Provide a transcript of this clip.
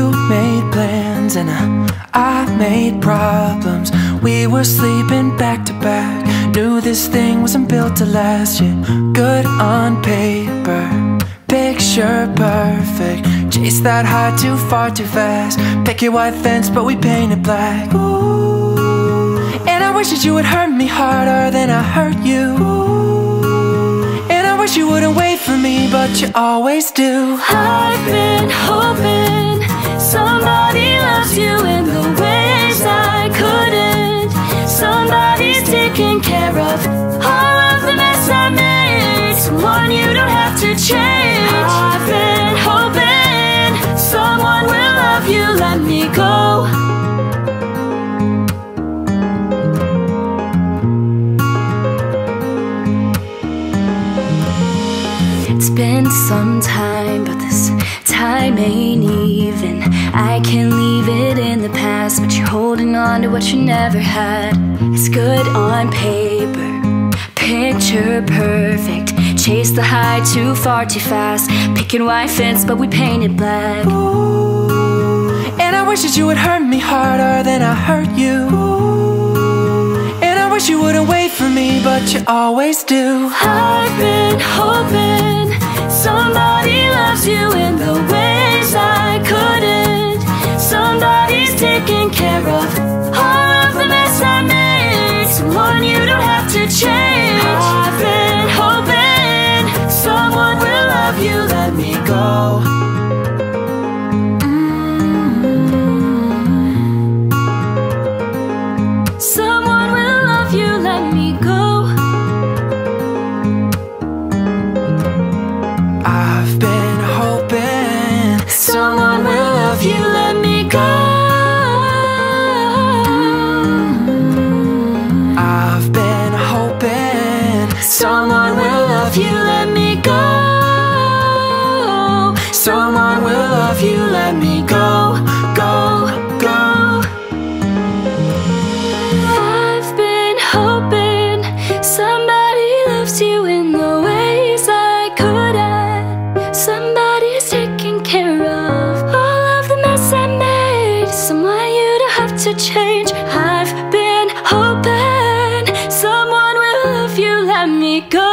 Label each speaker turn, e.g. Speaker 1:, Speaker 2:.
Speaker 1: made plans and uh, I made problems. We were sleeping back to back. Knew this thing wasn't built to last. Yeah, good on paper, picture perfect. Chase that high too far too fast. Pick your white fence, but we painted black. Ooh. And I wish that you would hurt me harder than I hurt you. Ooh. And I wish you wouldn't wait for me, but you always do.
Speaker 2: I've been hoping care of all of the mess I made. Someone you don't have to change. I've been hoping someone will love you. Let me go. It's been some time, holding on to what you never had. It's good on paper, picture perfect. Chase the high too far too fast. Picking white fence, but we painted black.
Speaker 1: And I wish that you would hurt me harder than I hurt you. And I wish you wouldn't wait for me, but you always do.
Speaker 2: I've been hoping somebody loves you Someone will love you. Let me go.
Speaker 1: I've been hoping
Speaker 2: Someone will love you, let me go.
Speaker 1: I've been hoping
Speaker 2: Someone will love you, let me go.
Speaker 1: someone will love you. Let me go, to change.
Speaker 2: I've been hoping someone will love you, let me go.